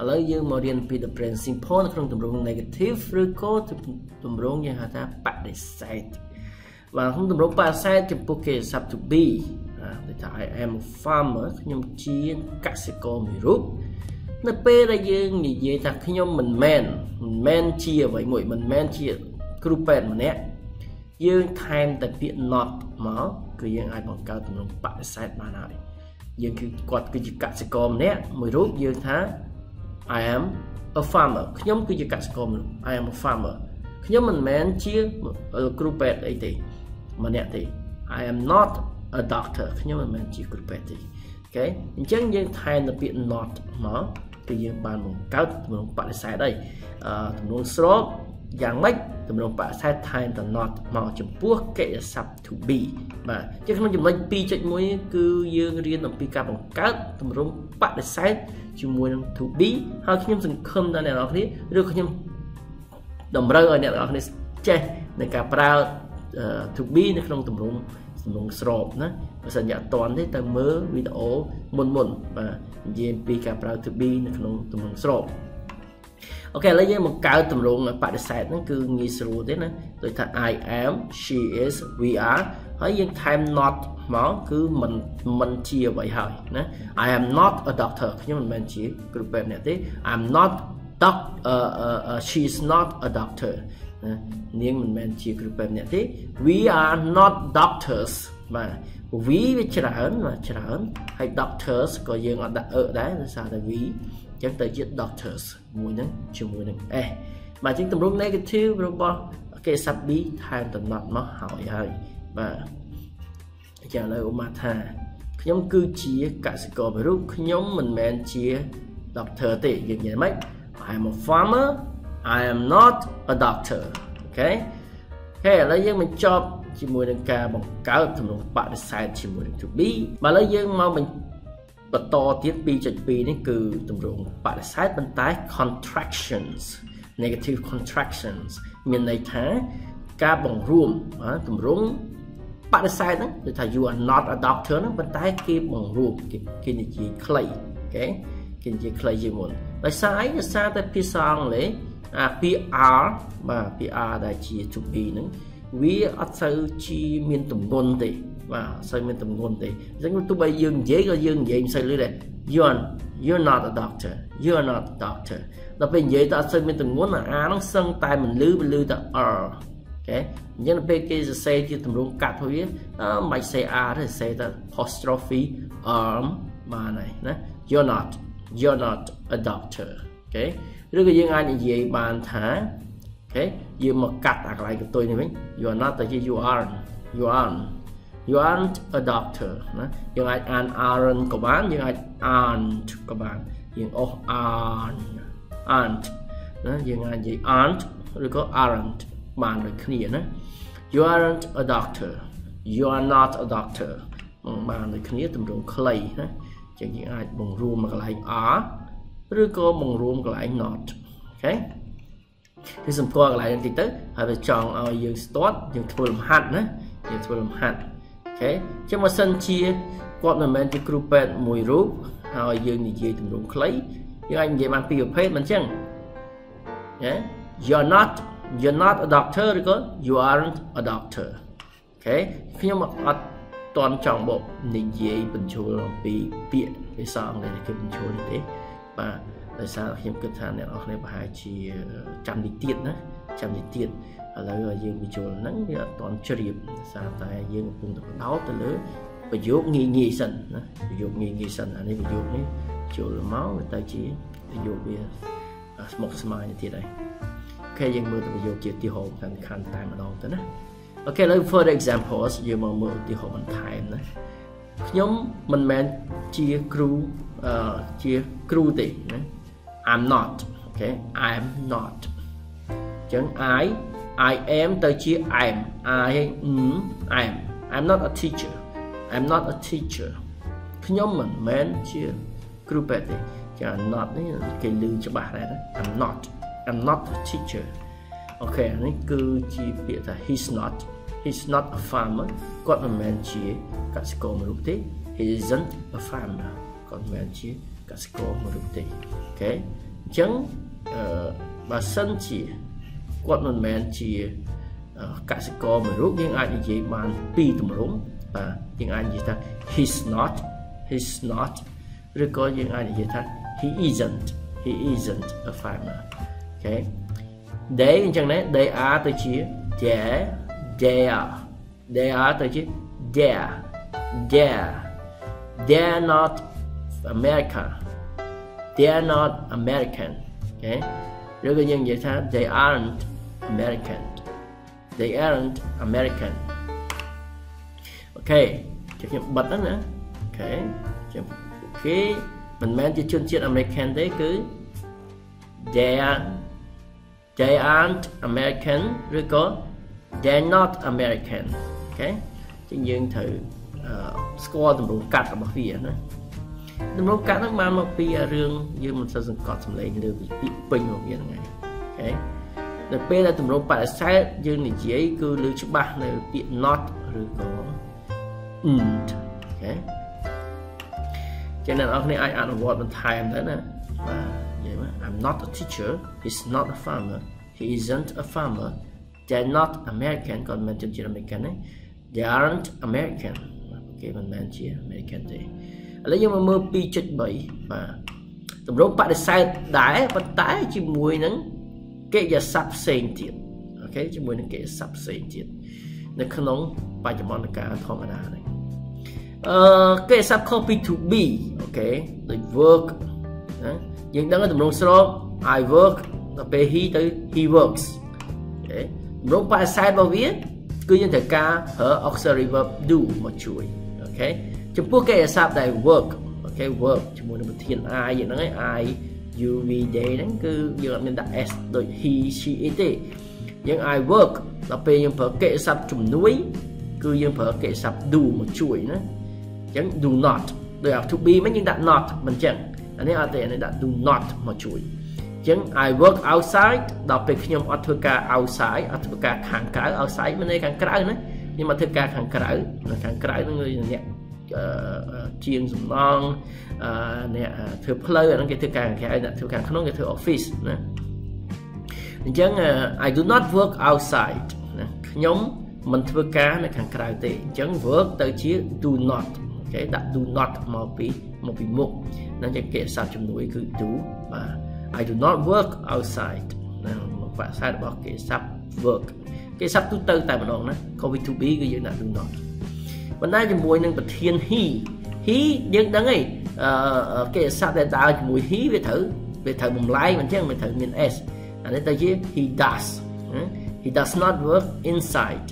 ឥឡូវយើងមករៀនពី the present simple នៅក្នុងទម្រង់ negative ឬក៏ទម្រង់យើងហៅថាបដិសេធបាទក្នុងទម្រង់បដិសេធចំពោះគេ sub to be ដូចថា I am a farmer ខ្ញុំជាកសិករមួយរូបនៅពេលដែលយើងនិយាយថាខ្ញុំមិនមែនមិនមែនជាអ្វីមួយមិនមែនជាគ្រូពេទ្យម្នាក់យើងថែមតែពាក្យ not មកគឺយើងអាចបង្កើតទម្រង់បដិសេធបានហើយយើងគឺគាត់គឺជាកសិករម្នាក់មួយរូបយើងថា I am a farmer ខ្ញុំគឺជាកសិករម្នាក់ I am a farmer ខ្ញុំមិនមែនជាគ្រូពេទ្យអីទេម្នាក់ទេ I am not a doctor ខ្ញុំមិនមែនជាគ្រូពេទ្យទេអូខេអញ្ចឹងយើងថែមនៅពាក្យ not មកគឺយើងបានបង្កើតទម្រង់បដិសេធហើយអឺទម្រង់ស្រប យ៉ាងម៉េចទម្រង់បដិសេធថែមតំណត់មកចំពោះកិរិយាសព្ទ to be បាទជាក្នុងចំណុច2.1គឺយើងរៀនអំពីការបង្កើតទម្រង់បដិសេធជាមួយនឹង to be ហើយខ្ញុំសង្ឃឹមថាអ្នកនរគ្នាឬខ្ញុំតម្រូវឲ្យអ្នកនរគ្នាចេះในការប្រើ to be នៅក្នុងទម្រង់ទម្រង់ស្របណាបើសិនជាអត់តាន់ទេទៅមើលវីដេអូមុនមុនបាទនិយាយពីការប្រើ to be នៅក្នុងទម្រង់ស្រប អូខេឥឡូវយើងបង្កើតទម្រង់បដិសេធហ្នឹងគឺងាយស្រួលទេណាដូចថា I am she is we are ហើយយើងថែម not មកគឺមិនមិនជាអ្វីហើយណា I am not a doctor ខ្ញុំមិនមែនជាគ្រូពេទ្យអ្នកទេ I'm not doc uh, uh, uh, she is not a doctor ណានាងមិនមែនជាគ្រូពេទ្យម្នាក់ទេ we are not doctors បាទ we វាច្រើនបាទច្រើនហើយ doctors ក៏យើងអត់ដាក់អឺដែរដោយសារតែ we អញ្ចឹងទៅជា doctors មួយហ្នឹងជាមួយនឹង s បាទអញ្ចឹងទម្រង់ negative របស់គេសាប់ b ថែមតំណត់មកហើយហើយបាទអញ្ចឹងឥឡូវឧមាថាខ្ញុំគឺជាកសិករមួយរូបខ្ញុំមិនមែនជា doctor ទេយើងនិយាយម៉េច I am a farmer I am not a doctor អូខេហេឥឡូវយើងបញ្ចប់ ជាមួយនឹងការបង្កើតទម្រង់បដិសេធជាមួយនឹង to be បាទឥឡូវយើងមកបន្តទៀត2.2នេះគឺទម្រង់បដិសេធប៉ុន្តែ contractions negative contractions មានន័យថាការបង្រួមទម្រង់បដិសេធហ្នឹងគឺថា you are not a doctor ហ្នឹងប៉ុន្តែគេបង្រួមគេគេនិយាយខ្លីអូខេគេនិយាយខ្លីជាងមុនដោយសារអីដោយសារតែភាសាអង់គ្លេសអាពាក្យ R បាទពាក្យ R ដែលជា to be ហ្នឹង វាអត់សូវជាមានទម្ងន់ទេបាទអត់សូវមានទម្ងន់ទេអញ្ចឹងទោះបីយើងនិយាយក៏យើងនិយាយមិនសូវលឺដែរ you are you're not a doctor you are not a doctor ដល់ពេលនិយាយទៅអត់សូវមានទម្ងន់អាហ្នឹងសឹងតែមិនលឺមិនលឺតែ R អូខេអញ្ចឹងពេលគេសរសេរជាទម្រង់កាត់ទៅវាមិនសេ R ទេសរសេរតែ apostrophe arm បានហើយណា you're not you're not a doctor អូខេឬក៏យើងអាចនិយាយបានថា អូខេយើងមកកាត់អាកន្លែងកន្ទុយនេះវិញ you are not តែជា you aren't you aren't you aren't a doctor ណាយើងអាចអាន aren't ក៏បានយើងអាច aren't ក៏បានយើងអស់ aren't aren't ណាយើងអាចនិយាយ aren't ឬក៏ aren't បានដូចគ្នាណា you aren't a doctor you are not a doctor បានដូចគ្នាទម្រង់ខ្លីណាចឹងយើងអាចបង្រួមមកកន្លែង are ឬក៏បង្រួមកន្លែង not okay គឺសម្គាល់កន្លែងនេះតិចទៅហើយវាចង់ឲ្យយើងស្ទាត់យើងធ្វើលំហាត់ណាយើងធ្វើលំហាត់ okay ចឹងបើសិនជាគាត់មិនមែនជាគ្រូពេទ្យមួយរូបហើយយើងនិយាយទម្រង់ខ្លីយើងអាចនិយាយបានពីរប្រភេទមិនចឹងណា you're not you're not a doctor ឬក៏ you aren't a doctor okay ខ្ញុំអត់តន់ចង់បកនិយាយបញ្ចូលអំពីពាក្យភាសាអង់គ្លេសគេបញ្ចូលនេះទេបាទ ដោយសារខ្ញុំគិតថាអ្នកនរគ្នាប្រហែលជាចាំនេះទៀតណាចាំនេះទៀតឥឡូវយើងបញ្ចូលហ្នឹងវាអត់តន់ជ្រាបដោយសារតែយើងកំពុងតែបដោតទៅលើប្រយោគងាយងាយសិនណាប្រយោគងាយងាយសិនអានេះប្រយោគនេះចូលមកទៅជាប្រយោគវាស្មុគស្មាញទៀតហើយអូខេយើងមើលទៅប្រយោគជាទីហោសំខាន់តែម្ដងទៅណាokay ឥឡូវ further examples យើងមកមើលឧទាហរណ៍បន្ថែមណាខ្ញុំមិនមែនជាគ្រូអឺជាគ្រូទេណា I'm not okay I'm not អញ្ចឹង I I am ទៅជា I'm I am I'm I'm not a teacher I'm not a teacher ខ្ញុំមិនមែនជាគ្រូពេទ្យទេចា not នេះគេឮច្បាស់ដែរណា I'm not I'm not a teacher អូខេនេះគឺជាពាក្យថា he's not he's not a farmer គាត់មិនមែនជាកសិករមនុស្សទេ he isn't a farmer គាត់មិនមែនជា កសិករមនុស្សទេអូខេអញ្ចឹងអឺបើសិនជាគាត់មិនមែនជាកសិករមួយរូបយើងអាចនិយាយបានពីរទម្រង់បាទយើងអាចនិយាយថា he's not he's not ឬក៏យើងអាចនិយាយថា he isn't he isn't a farmer អូខេ they អញ្ចឹងណា they are ទៅជា they they are they are ទៅជា they they they're not America they're not American អូខេឬក៏យើងនិយាយថា they aren't American they aren't American okay ជាខ្ញុំបិទហ្នឹងណា okay ជាគេមិនមែនជាជនជាតិ American ទេគឺ they are they aren't American ឬក៏ they're not American អូខេជាងយើងត្រូវស្គាល់ទម្រង់កាត់របស់វាណា ទម្រង់កាត់ហ្នឹងបានមកពីរឿងយើងមិនសូវសង្កត់សម្លេងលើពីពាក្យពេញរបស់វាហ្នឹងឯង okay នៅពេលដែលទម្រង់បដិសេធយើងនិយាយគឺលើច្បាស់នៅពាក្យ not ឬក៏ nt អូខេចឹងអ្នកនរគ្នាអាចអនុវត្តបន្ថែមទៅណាបាទនិយាយមក I'm not a teacher he's not a farmer he isn't a farmer they're not American គាត់មិនជាជាតិ American ទេ they aren't American គេមិនមែនជា American ទេ ឥឡូវយើងមកមើល2.3បាទតម្រងបដិសេធដែរប៉ុន្តែជាមួយនឹងកិរិយាសព្ទផ្សេងទៀតokay ជាមួយនឹងកិរិយាសព្ទផ្សេងទៀតនៅក្នុងបច្ចុប្បន្នកាលធម្មតានេះអឺកិរិយាសព្ទខុសពី to be okay ដូច work ណាយើងដឹងទម្រង់ស្រប I work ដល់ពេល he ទៅ he works អូខេតម្រងបដិសេធរបស់វា គឺយើងត្រូវការប្រើ auxiliary verb do មកជួយ okay ចំពោះកិរិយាសព្ទដែល work okay work ជាមួយនឹងប្រធាន I យ៉ាងហ្នឹងឯង I you we they ហ្នឹងគឺយើងអត់មានដាក់ s ដូច he she it ទេយើង I work ដល់ពេលយើងប្រើកិរិយាសព្ទជំនួយ គឺយើងប្រើកិរិយាសព្ទ do មកជួយណាអញ្ចឹង do not ដោយ to be មិនយើងដាក់ not មិនអញ្ចឹងអានេះអត់ទេអានេះដាក់ do not មកជួយអញ្ចឹង I work outside ដល់ពេលខ្ញុំអត់ធ្វើការ outside អត់ធ្វើការខាងក្រៅ outside មានន័យខាងក្រៅណាខ្ញុំមកធ្វើការខាងក្រៅនៅខាងក្រៅនឹងអ្នក ជាងសំណងអ្នកធ្វើផ្លូវអាហ្នឹងគេធ្វើការខាងក្រៅអ្នកធ្វើការក្នុងគេធ្វើ office ណាអញ្ចឹង I do not work outside ណាខ្ញុំមិនធ្វើការនៅខាងក្រៅទេអញ្ចឹង work ទៅជា do not អូខេដាក់ do not មកពីមកពីមុខนั่นជាកិរិយាសព្ទជំនួយគឺ do បាទ I do not work outside ណាមកបាក់សាយរបស់កិរិយាសព្ទ work កិរិយាសព្ទទូទៅតែម្ដងណា COVID to be គឺយើងដាក់ do not ប៉ុន្តែជាមួយនឹងប្រធាន he he យើងដឹងហើយអឺកិរិយាសព្ទដែលដើរជាមួយ he វាត្រូវវាត្រូវបំលែងមិនចឹងវាត្រូវមាន s អានេះទៅជា he does he does not work inside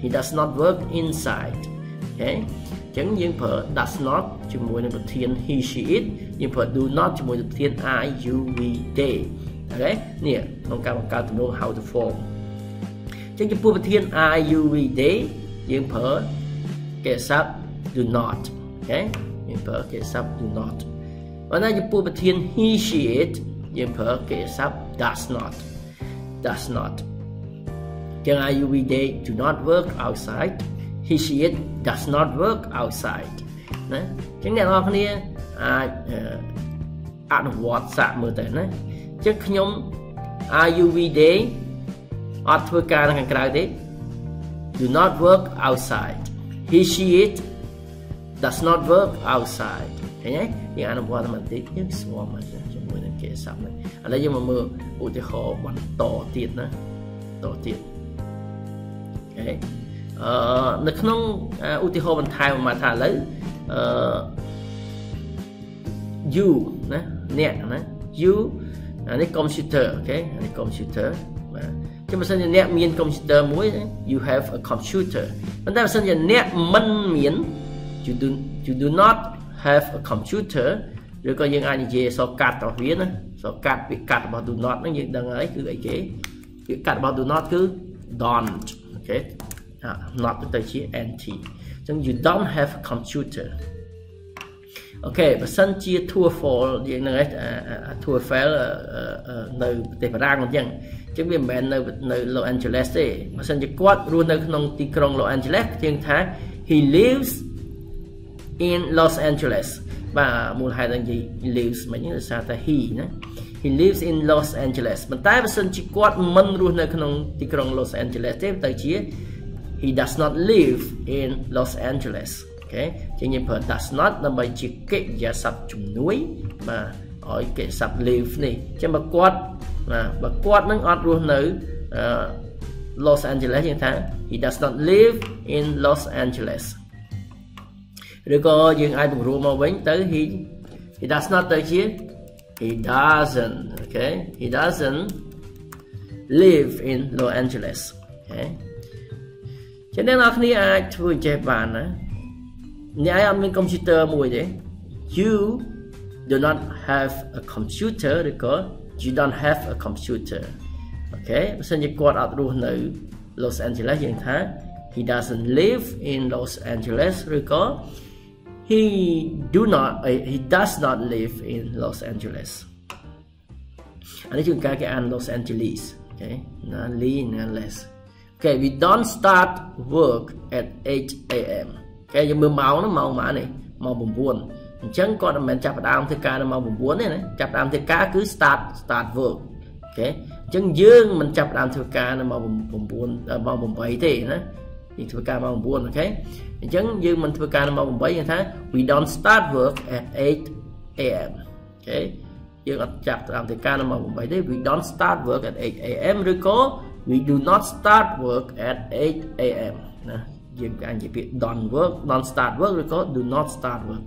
he does not work inside អូខេចឹងយើងប្រើ does not ជាមួយនឹងប្រធាន he she it យើងប្រើ do not ជាមួយនឹងប្រធាន i you we they អូខេនេះក្នុងការបង្កើតទម្រង់ how to form ចឹងចំពោះប្រធាន i you we they យើងប្រើ កិរិយាសព្ទ do not អូខេយើងប្រើកិរិយាសព្ទ do not បើណាចំពោះប្រធាន he she it យើងប្រើកិរិយាសព្ទ does not does not ចឹង I you we they do not work outside he she it does not work outside ណាចឹងអ្នកនរគ្នាអាចអនុវត្តសាកមើលទៅណាចឹងខ្ញុំ are you we they អត់ធ្វើការនៅខាងក្រៅទេ do not work outside he she it does not work outside ឃើញទេយើងអនុវត្តបន្តិចយើងស្គាល់មកជាមួយនឹងគេស័ព្ទនេះឥឡូវយើងមកមើលឧទាហរណ៍បន្តទៀតណាតទៀតអូខេអឺនៅក្នុងឧទាហរណ៍បន្ថែមមកថាឥឡូវអឺ you ណាអ្នកណា you អានេះ computer អូខេអានេះ computer បាទ ជាបើសិនជាអ្នកមាន computer មួយ you have a computer ប៉ុន្តែបើសិនជាអ្នកមិនមាន you do you do not have a computer ឬក៏យើងអាចនិយាយអក្សរកាត់របស់វាណាអក្សរកាត់ពាក្យកាត់របស់ do not ហ្នឹងយើងដឹងហើយគឺអីគេពាក្យកាត់របស់ do not គឺ don't អូខេ not ទៅជា nt អញ្ចឹង you don't have a computer អូខេបើសិនជា true false យើងនឹងឯង true fail នៅប្រទេសបារាំងអញ្ចឹងអញ្ចឹងវាមិនមែននៅនៅ Los Angeles ទេបើសិនជាគាត់រស់នៅក្នុងទីក្រុង Los Angeles យើងថា he lives in Los Angeles បាទមូលហេតុដែលនិយាយ lives មិញដោយសារតែ he ណា he lives in Los Angeles ប៉ុន្តែបើសិនជាគាត់មិនរស់នៅក្នុងទីក្រុង Los Angeles ទេទៅជា he does not live in Los Angeles អូខេជាងយើងប្រើ does not ដើម្បីជាកិរិយាសព្ទជំនួយបាទឲ្យកិរិយាសព្ទ live នេះចឹងបើគាត់ ណាបើគាត់នឹងអត់រស់នៅអឺ Los Angeles យើងថា he does not live in Los Angeles ឬក៏យើងអាចបង្រួមមកវិញទៅ he he does not ទៅជា he doesn't okay he doesn't live in Los Angeles okay ចឹងអ្នកនរគ្នាអាចធ្វើចេះបានណាអ្នកឯងអត់មានកុំព្យូទ័រមួយទេ you do not have a computer ឬក៏ you don't have a computer អូខេបើសិនជាគាត់អត់រស់នៅ Los Angeles យើងថា he doesn't live in Los Angeles ឬក៏ he do not uh, he does not live in Los Angeles អានេះជួនកាលគេអាន Los Angeles អូខេណា Lee ណា Les Okay we don't start work at 8 am គេយើងមើលម៉ោងហ្នឹងម៉ោងប៉ុន្មាននេះម៉ោង9 អញ្ចឹងគាត់មិនមែនចាប់ផ្ដើមធ្វើការនៅម៉ោង9ទេណាចាប់ផ្ដើមធ្វើការគឺ start start work អូខេអញ្ចឹងយើងមិនចាប់ផ្ដើមធ្វើការនៅម៉ោង9ម៉ោង8ទេណាយើងធ្វើការម៉ោង9អូខេអញ្ចឹងយើងមិនធ្វើការនៅម៉ោង8យើងថា we don't start work at 8 am អូខេយើងអត់ចាប់ផ្ដើមធ្វើការនៅម៉ោង8ទេ we don't start work at 8 am ឬក៏ we do not start work at 8 am ណាយើងអាចនិយាយពាក្យ don't work don't start work ឬក៏ do not start work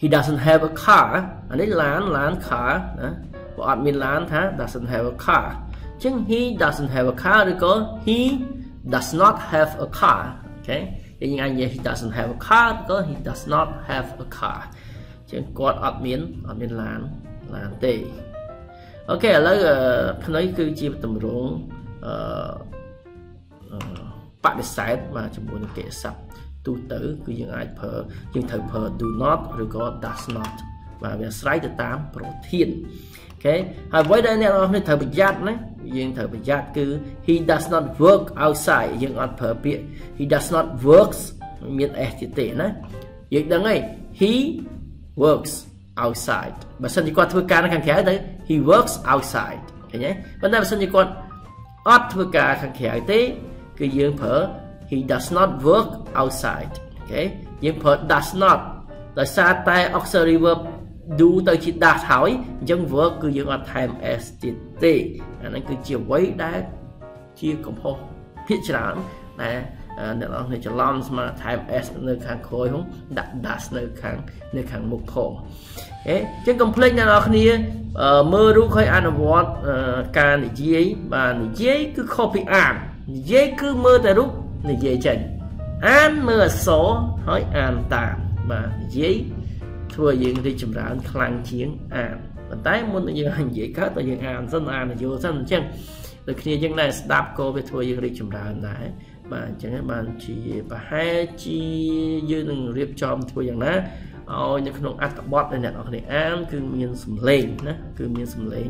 he doesn't have a car អានេះឡានឡាន car ណាបើអត់មានឡានថា doesn't have a car អញ្ចឹង he doesn't have a car ឬក៏ he does not have a car អូខេយើងអាចនិយាយ he doesn't have a car ឬក៏ he does not have a car អញ្ចឹងគាត់អត់មានអត់មានឡានឡានទេ okay ឥឡូវផ្នែកគឺជាទម្រង់អឺបដិសេធបាទជាមួយនឹងកិរិយាសព្ទទូទៅគឺយើងអាចប្រើយើងត្រូវប្រើ do not ឬក៏ does not បាទវាអាស្រ័យទៅតាមប្រធាន okayហើយអ្វីដែលអ្នកនរគ្នាត្រូវប្រយ័ត្នណាយើងត្រូវប្រយ័ត្នគឺ he does not work outside យើងអត់ប្រើពាក្យ he does not works មាន s ទៀតទេណាយើងដឹងហើយ he works outside បើសិនជាគាត់ធ្វើការនៅខាងក្រៅទៅ he works outside ឃើញទេប៉ុន្តែបើសិនជាគាត់អត់ធ្វើការខាងក្រៅទេ គឺយើងប្រើ he does not work outside អូខេយើងប្រើ does not ដោយសារតែ auxiliary verb do ទៅជា does ហើយអញ្ចឹង work គឺយើងអត់ថែម s ទៀតទេអាហ្នឹងគឺជាអ្វីដែលជាកំហុសភាគច្រើនដែលអ្នកនរគ្នាច្រឡំស្មើថែម s នៅខាងក្រោយហ្នឹងដាក់ dash នៅខាងនៅខាងមុខផងអេចឹងកុំភ្លេចអ្នកនរគ្នាមើលរូបហើយអនុវត្តការនិយាយបាទនិយាយគឺខុសពីអាននិយាយគឺមើលតែរូប និយាយចេញអានមើលអក្សរហើយអានតាមបាទនិយាយធ្វើយើងរីកចម្រើនខ្លាំងជាងអានប៉ុន្តែមុននឹងយើងនិយាយកើតតែយើងអានសិនអានយល់សិនអញ្ចឹងដូចគ្នាយើងដែរស្ដាប់ក៏វាធ្វើយើងរីកចម្រើនដែរបាទអញ្ចឹងបានជាប្រហែលជាយើងនឹងរៀបចំធ្វើយ៉ាងណាឲ្យនៅក្នុងអត្ថបទដែលអ្នកនរគ្នាអានគឺមានសម្លេងណាគឺមានសម្លេង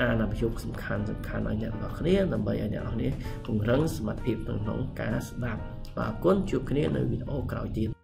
អានប្រយោគសំខាន់សំខាន់ឲ្យអ្នកនរគ្នាដើម្បីឲ្យអ្នកនរគ្នាពង្រឹងសមត្ថភាពក្នុងការស្ដាប់បាទអរគុណជួបគ្នានៅវីដេអូក្រោយទៀត